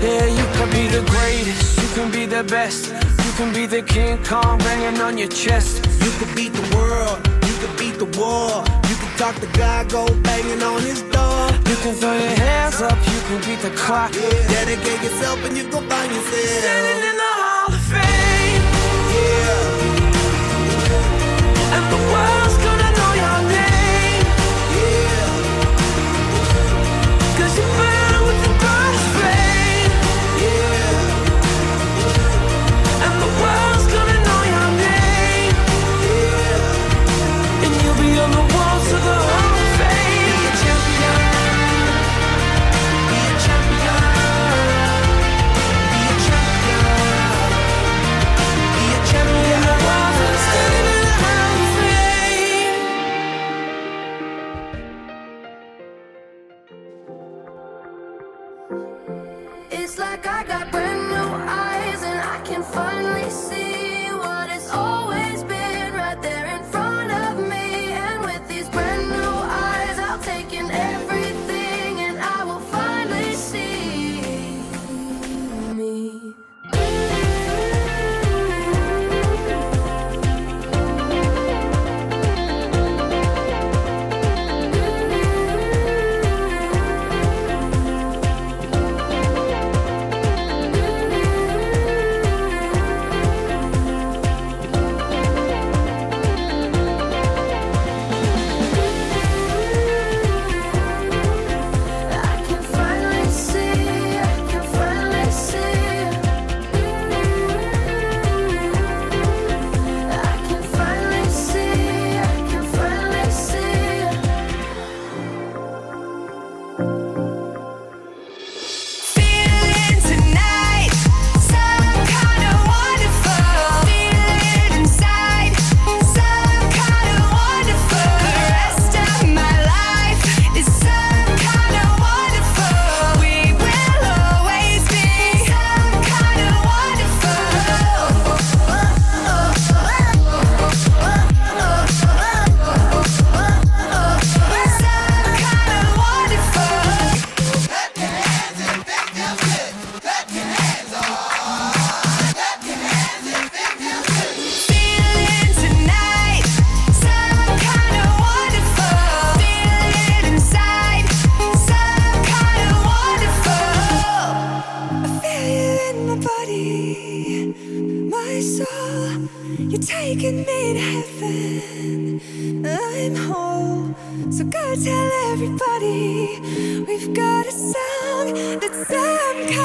could be the greatest, you can be the best. You can be the King Kong banging on your chest. You could beat the world, you could beat the war. You can talk to God, go banging on his door. You can throw your hands up, you can beat the clock. Yeah. Dedicate yourself and you go find yourself. Standing in the It's like I got taking me to heaven. I'm whole, so go tell everybody we've got a song that's some kind.